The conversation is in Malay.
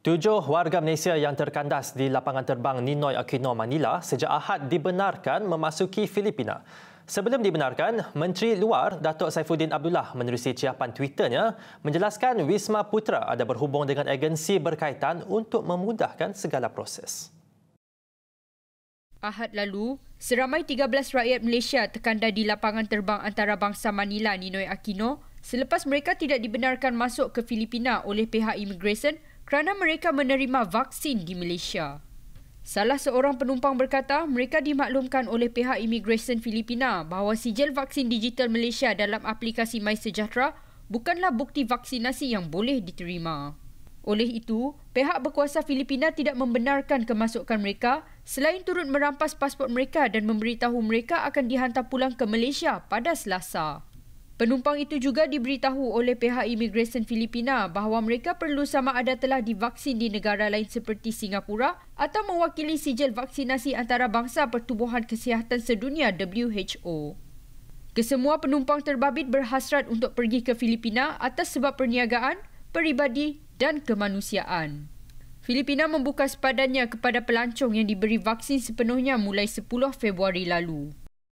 Tujuh warga Malaysia yang terkandas di lapangan terbang Ninoy Aquino Manila sejak Ahad dibenarkan memasuki Filipina. Sebelum dibenarkan, Menteri Luar Datuk Saifuddin Abdullah menerusi ciapan Twitternya menjelaskan Wisma Putra ada berhubung dengan agensi berkaitan untuk memudahkan segala proses. Ahad lalu, seramai 13 rakyat Malaysia terkandar di lapangan terbang antarabangsa Manila Ninoy Aquino selepas mereka tidak dibenarkan masuk ke Filipina oleh pihak imigresen kerana mereka menerima vaksin di Malaysia. Salah seorang penumpang berkata mereka dimaklumkan oleh pihak imigresen Filipina bahawa sijil vaksin digital Malaysia dalam aplikasi MySejahtera bukanlah bukti vaksinasi yang boleh diterima. Oleh itu, pihak berkuasa Filipina tidak membenarkan kemasukan mereka selain turut merampas pasport mereka dan memberitahu mereka akan dihantar pulang ke Malaysia pada Selasa. Penumpang itu juga diberitahu oleh pihak imigresen Filipina bahawa mereka perlu sama ada telah divaksin di negara lain seperti Singapura atau mewakili sijil vaksinasi antarabangsa Pertubuhan Kesihatan Sedunia WHO. Kesemua penumpang terbabit berhasrat untuk pergi ke Filipina atas sebab perniagaan, peribadi dan kemanusiaan. Filipina membuka sepadannya kepada pelancong yang diberi vaksin sepenuhnya mulai 10 Februari lalu.